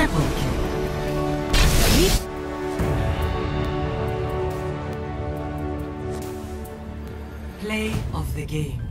Triple kill. Play of the game.